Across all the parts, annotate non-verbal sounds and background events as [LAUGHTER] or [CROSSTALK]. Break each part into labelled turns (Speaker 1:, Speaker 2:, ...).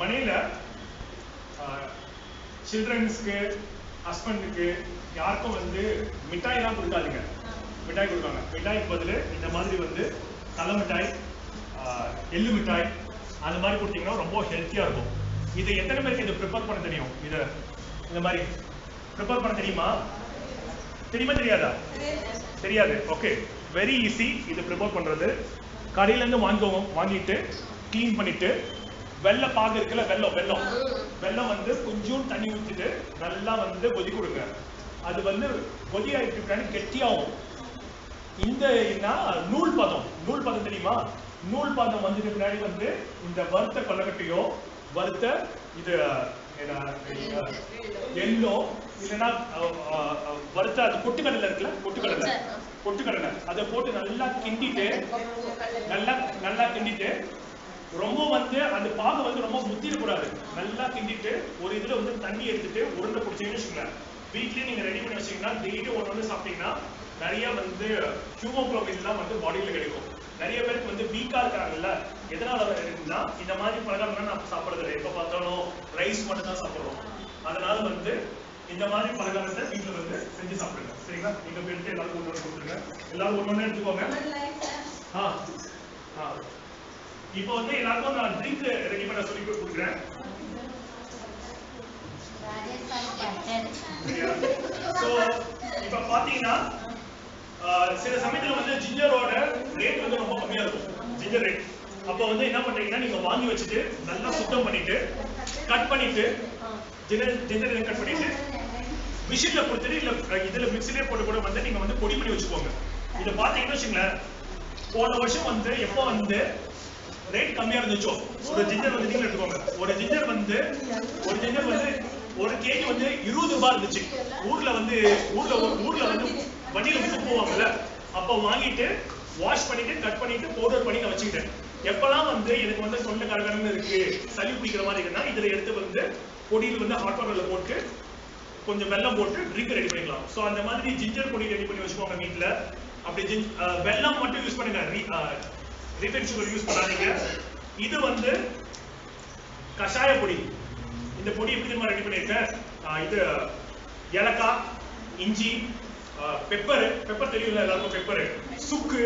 Speaker 1: மனையில சில்ட்ரன்ஸ்க்கு ஹஸ்பண்டுக்கு யாருக்கும் வந்து மிட்டாய்லாம் கொடுக்காதீங்க. மிட்டாய் கொடுக்காங்க மிட்டாய்க்கு பதிலு இந்த மாதிரி வந்து தலை மிட்டாய் எள்ளு மிட்டாய் அந்த மாதிரி கொடுத்தீங்கன்னா ரொம்ப ஹெல்த்தியாக இருக்கும். இதை எத்தனை பேருக்கு இதை ப்ரிப்பேர் பண்ண தெரியும்? இதை இந்த மாதிரி ப்ரிப்பேர் பண்ண தெரியுமா? தெரியுமா தெரியாதா? தெரியாது. ஓகே வெரி ஈஸி இது ப்ரிப்பேர் பண்றது. கடையிலேருந்து வாங்குவோம். வாங்கிட்டு க்ளீன் பண்ணிட்டு வெள்ளை பாகு இருக்குல்ல வெல்லம் வெல்லம் வெல்லம் வந்து கொஞ்சம் தண்ணி ஊத்திட்டு நல்லா வந்து கொதி கொடுங்க. அது வந்து கொதி ஆயிட்டு கெட்டியாகும். இந்த நூல் பதம். நூல் பதம் தெரியுமா? நூல் பதம் வந்துட்டு பின்னாடி வந்து இந்த வறுத்த கொல்லக்கட்டையோ வறுத்த இது எள்ளோ இல்லைன்னா வறுத்த அது பொட்டுக்கடலை இருக்குல்ல பொட்டுக்கடலை. பொட்டுக்கடலை. அதை போட்டு நல்லா கிண்டிட்டு நல்லா நல்லா கிண்டிட்டு ரொம்ப வந்து அந்த பாகு வந்து ரொம்ப முத்திடக்கூடாது நல்லா கிண்டிட்டு ஒரு இதுல வந்து தண்ணி எடுத்துட்டு உருண்டை பிடிச்சீங்கன்னு வச்சுக்கோங்களேன் வீட்லயே நீங்க ரெடி பண்ணி வச்சீங்கன்னா டெய்லி ஒன்று ஒன்று சாப்பிட்டீங்கன்னா நிறைய வந்து ஹியூமோக்ளோபின்லாம் வந்து பாடியில கிடைக்கும். நிறைய பேருக்கு வந்து வீக்கா இருக்காங்கல்ல எதனால இருக்குன்னா இந்த மாதிரி பலகாரம்லாம் நான் சாப்பிடுறது இல்லை. எப்ப பார்த்தாலும் ரைஸ் மட்டும் தான் சாப்பிடுறோம். அதனால வந்து இந்த மாதிரி பலகாரத்தை வீட்டுல வந்து செஞ்சு சாப்பிடுங்க. சரிங்களா? நீங்க போய் எடுத்து எல்லாருக்கும் ஒன்று கொடுத்துருங்க. எல்லாரும் ஒன்று எடுத்துக்கோங்க. ஆ ஆ. இப்போ வந்து எல்லாருக்கும் நான் ட்ரிங்க் ரெடி பண்ண சொல்லி கொடுக்குறேன். சரியா ஸோ இப்போ பார்த்தீங்கன்னா சில சமயத்துல வந்து ஜிஞ்சரோட ரேட் வந்து ரொம்ப கம்மியா இருக்கும். ஜிஞ்சர் ரேட் அப்போ வந்து என்ன பண்றீங்கன்னா நீங்க வாங்கி வச்சுட்டு நல்லா சுத்தம் பண்ணிட்டு கட் பண்ணிட்டு ஜிஞ்சர் ஜிஞ்சர் கட் பண்ணிட்டு மிஷின்ல கொடுத்துட்டு இல்ல இதுல மிக்ஸிலே போட்டு கூட வந்து நீங்க வந்து பொடி பண்ணி வச்சுக்கோங்க. இதை பாத்தீங்கன்னா வச்சுங்களேன் போன வருஷம் வந்து எப்போ வந்து ரேட் கம்மியா இருந்துச்சோ? ஒரு ஜிஞ்சர் வந்து நீங்க எடுத்துக்கோங்க. ஒரு ஜிஞ்சர் வந்து ஒரு ஜிஞ்சர் வந்து ஒரு கேஜி வந்து இருபது ரூபாய் இருந்துச்சு. ஊர்ல வந்து ஊர்ல ஊர்ல வந்து வண்டியில விட்டு போவாங்கல்ல அப்ப வாங்கிட்டு வாஷ் பண்ணிட்டு கட் பண்ணிட்டு பவுடர் பண்ணி நான் வச்சுக்கிட்டேன். எப்பெல்லாம் வந்து எனக்கு வந்து தொண்டை கடகடன்னு இருக்கு சளி பிடிக்கிற மாதிரி இருக்குன்னா இதுல எடுத்து வந்து பொடியில் வந்து ஹாட் வாட்டர்ல போட்டு கொஞ்சம் வெல்லம் போட்டு ட்ரிங்க் ரெடி பண்ணிக்கலாம். ஸோ அந்த மாதிரி ஜிஞ்சர் பொடி ரெடி பண்ணி வச்சுக்கோங்க வீட்ல. அப்படி ஜின் வெள்ளம் வெல்லம் மட்டும் யூஸ் பண்ணுங்க. சுகர் யூஸ் பண்ணாதீங்க. இது வந்து கஷாய பொடி. இந்த பொடி எப்படி தெரியுமா ரெடி பண்ணியிருக்கேன்? இது ஏலக்காய் இஞ்சி பெப்பர் பெப்பர் தெரியும்ல எல்லாருக்கும் பெப்பர் சுக்கு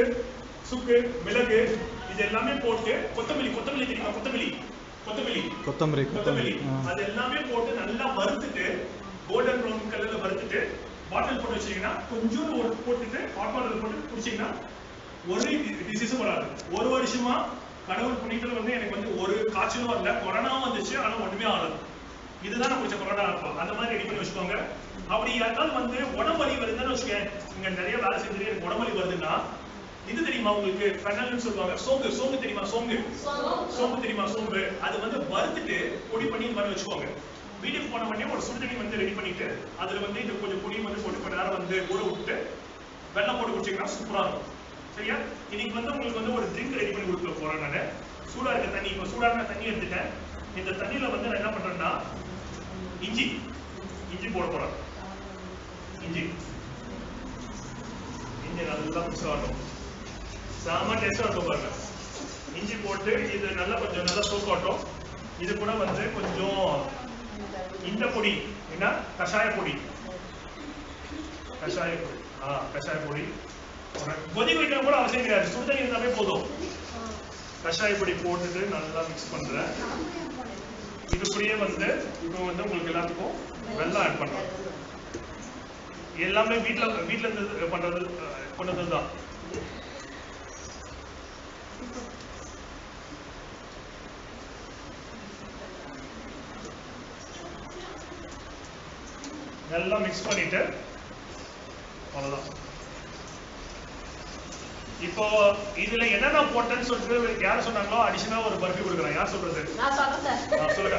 Speaker 1: சுக்கு மிளகு இது எல்லாமே போட்டு கொத்தமல்லி கொத்தமல்லி தெரியுமா? கொத்தமல்லி. கொத்தமல்லி.
Speaker 2: கொத்தமல்லி
Speaker 1: கொத்தமல்லி. அது எல்லாமே போட்டு நல்லா வறுத்துட்டு கோல்டன் ப்ரௌன் கலர்ல வறுத்துட்டு பாட்டில் போட்டு வச்சீங்கன்னா கொஞ்சோண்டு ஒரு போட்டுட்டு ஹாட் வாட்டர் போட்டு குடிச்சீங்கன்னா ஒரு டிசீஸும் வராது. ஒரு வருஷமா கடவுள் புண்ணியத்துல வந்து எனக்கு வந்து ஒரு காய்ச்சலும் வரல. கொரோனாவும் வந்துச்சு ஆனா ஒண்ணுமே ஆகல. இதுதான் நான் குடிச்ச கொரோனா இருக்கும் அந்த மாதிரி ரெடி பண்ணி வச்சுக்கோங்க. அப்படி யாருக்காவது வந்து உடம்பலி வருதுன்னு வச்சுக்கேன். இங்க நிறைய வேலை செஞ்சுட்டு எனக்கு உடம்பலி வருதுன்னா இது தெரியுமா உங்களுக்கு? ஃபெனல்னு சொல்லுவாங்க. சோம்பு சோம்பு தெரியுமா? சோம்பு. சோம்பு தெரியுமா? சோம்பு. அது வந்து வறுத்துட்டு பொடி பண்ணி இந்த மாதிரி வச்சுக்கோங்க. வீட்டுக்கு போன உடனே ஒரு சுடுதண்ணி வந்து ரெடி பண்ணிட்டு அதுல வந்து இது கொஞ்சம் பொடி வந்து போட்டு கொஞ்ச நேரம் வந்து ஊற விட்டு வெள்ளம் போட்டு குடிச்சிக்கலாம் சூப்பரா இருக்கும். சரியா? இன்னைக்கு வந்து உங்களுக்கு வந்து ஒரு ட்ரிங்க் ரெடி பண்ணி கொடுக்க போறேன் நான். சூடா இருக்க தண்ணி இப்போ சூடான தண்ணி எடுத்துட்டேன். இந்த தண்ணியில வந்து நான் என்ன பண்றேன்னா இஞ்சி. இஞ்சி போட போறேன். இஞ்சி. இஞ்சி நல்லா மிக்ஸ் ஆகணும் சாம டேஸ்டா இருக்கும் பாருங்க. இஞ்சி போட்டு இது நல்லா கொஞ்சம் நல்லா சோக்காட்டும் இது கூட வந்து கொஞ்சம் இந்த பொடி. என்ன? கஷாய பொடி. கஷாய பொடி. ஆ கஷாய பொடி. கொதி வைக்கணும் கூட அவசியம் கிடையாது. சுடு தண்ணி இருந்தாவே போதும். கஷாய பொடி போட்டுட்டு நல்லா மிக்ஸ் பண்றேன். இதுக்குள்ளேயே வந்து இப்போ வந்து உங்களுக்கு எல்லாத்துக்கும் வெள்ளம் ஆட் பண்ணலாம் எல்லாமே வீட்ல வீட்ல இருந்து பண்றது பண்ணது கொண்டு வந்தது தான். நல்லா மிக்ஸ் பண்ணிட்டு அவ்வளவுதான். இப்போ இதுல என்னென்ன போட்டேன்னு சொல்லிட்டு யார் சொன்னாங்களோ அடிஷனலா ஒரு பர்ஃபி கொடுக்குறேன். யார் சொல்றது? சொல்லுங்க.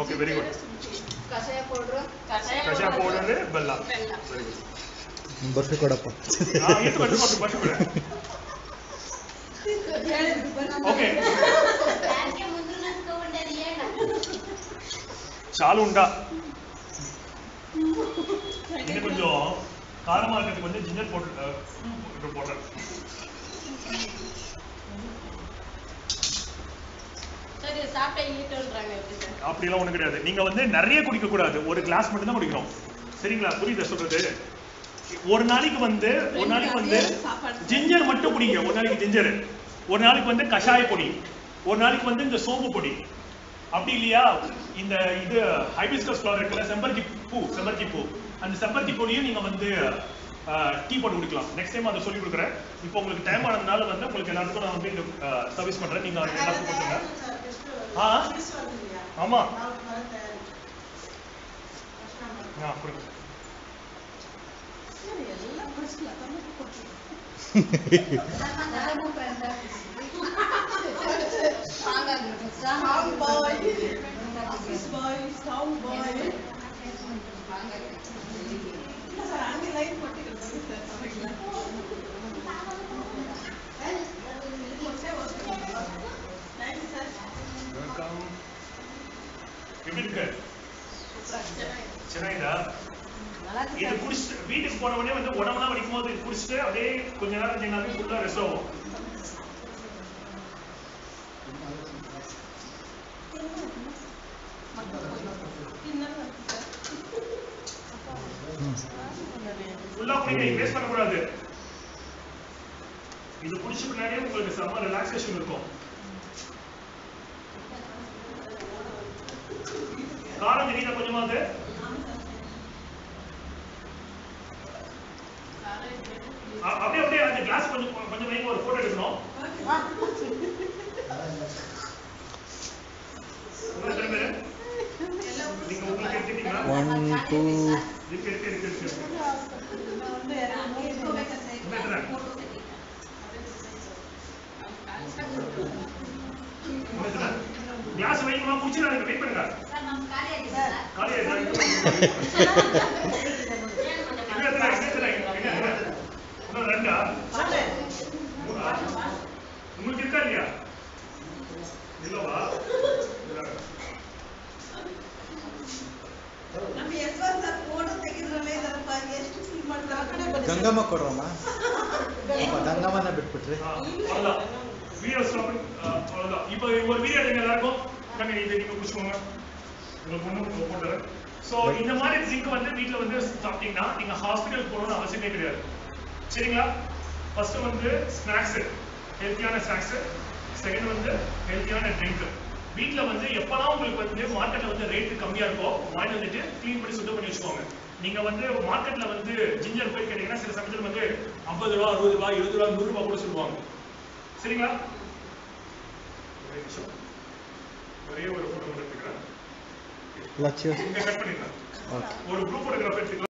Speaker 1: ஓகே வெரி குட்
Speaker 3: கஷாய பவுடர்
Speaker 1: சாலும் உண்டா? இன்னும் கொஞ்சம் காரமா இருக்கிறதுக்கு வந்து ஜிஞ்சர் போட்டு போடுறேன் அப்படிலாம் ஒண்ணு கிடையாது. நீங்க வந்து நிறைய குடிக்க ஒரு கிளாஸ் மட்டும் தான் சரிங்களா? புரியுதா சொல்றது? ஒரு நாளைக்கு வந்து ஒரு நாளைக்கு வந்து ஜிஞ்சர் மட்டும் குடிங்க. ஒரு நாளைக்கு ஜிஞ்சர் ஒரு நாளைக்கு வந்து கஷாய பொடி. ஒரு நாளைக்கு வந்து இந்த சோம்பு பொடி. அப்படி இல்லையா? இந்த இது ஹைபிஸ்கஸ் ஃப்ளவர் இருக்குல்ல செம்பருத்தி பூ செம்பருத்தி பூ. அந்த செம்பருத்தி பொடியும் நீங்க வந்து டீ போட்டு குடிக்கலாம். நெக்ஸ்ட் டைம் அதை சொல்லி கொடுக்குறேன். இப்போ உங்களுக்கு டைம் ஆனதுனால வந்து உங்களுக்கு எல்லாத்துக்கும் நான் வந்து சர்வீஸ் பண்றேன். நீங்க எல்லாத்துக்கும் கொடுத்துருங்க. ஆ? ஆமா. ஆ கொடுங்க. [LAUGHS] வெல்கம் எப்படி இருக்கு. சென்னைடா இது குடிச்சிட்டு வீட்டுக்கு போன உடனே வந்து உடம்புலாம் வலிக்கும் போது குடிச்சிட்டு அப்படியே கொஞ்ச நேரம் இருந்தீங்கன்னாவே ஃபுல்லா ரெஸ்ட் ஆகும். ஃபுல்லா குடிங்க வேஸ்ட் பண்ணக்கூடாது. இது குடிச்ச பின்னாடியே உங்களுக்கு செம்ம ரிலாக்ஸேஷன் இருக்கும். காரம் தெரியுதா கொஞ்சமாவது அப்படியே அப்படியே அந்த கிளாஸ் கொஞ்சம் கொஞ்சம் வைங்க ஒரு போட்டோ எடுக்கணும். உங்க எத்தனை பேரு நீங்க உங்களுக்கு எடுத்துட்டீங்களா
Speaker 2: ஒன் டூ
Speaker 1: இருக்கு இருக்கு இருக்கு இருக்கு உங்க எத்தனை உங்க எத்தனை கிளாஸ் வைக்கணுமா குடிச்சு வெயிட் பண்ணுங்க
Speaker 3: சார் நம்ம காலி ஆயிடுச்சு சார்
Speaker 1: காலி ஆயிடுச்சு இன்னும் எத்தனை எத்தனை எத்தனை எங்க இன்னும் ரெண்டா மூணா உங்களுக்கு இருக்கா இல்லையா இல்லவா இல்ல.
Speaker 2: ಗಂಗಮ್ಮ ಕೊಡ್ರಮ್ಮ ಅಮ್ಮ, ಗಂಗಮ್ಮನ ಬಿಟ್ಬಿಟ್ರಿ
Speaker 1: ஆ, அவ்வளவுதான் வீடியோ ஸ்டாப் அவ்வளவுதான் இப்போ ஒரு வீடியோ எடுங்க எல்லாருக்கும் நாங்க இதை நீங்க குடிச்சுக்கோங்க உங்களுக்கு ஒண்ணு போட்டுறேன் ஸோ இந்த மாதிரி ஜிங்க் வந்து வீட்ல வந்து சாப்பிட்டீங்கன்னா நீங்க ஹாஸ்பிட்டல் போகணும்னு அவசியமே கிடையாது சரிங்களா ஃபர்ஸ்ட் வந்து ஸ்நாக்ஸ் ஹெல்த்தியான ஸ்நாக்ஸ் செகண்ட் வந்து ஹெல்த்தியான ட்ரிங்க் வீட்ல வந்து எப்பலாம் உங்களுக்கு வந்து மார்க்கெட்ல வந்து ரேட் கம்மியா இருக்கோ வாங்கி வந்துட்டு க்ளீன் பண்ணி சுத்தம் பண்ணி வச்சுக்கோங்க நீங்க வந்து மார்க்கெட்ல வந்து ஜிஞ்சர் போய் கேட்டீங்கன்னா சில சமயத்தில் வந்து ஐம்பது ரூபா அறுபது ரூபாய் எழுபது ரூபா நூறு ரூபா கூட சொல்லுவாங்க. சரிங்களா? ஒரே ஒரு போட்டோ எடுத்துக்கிறேன். ஒரு குரூப் எடுக்கிற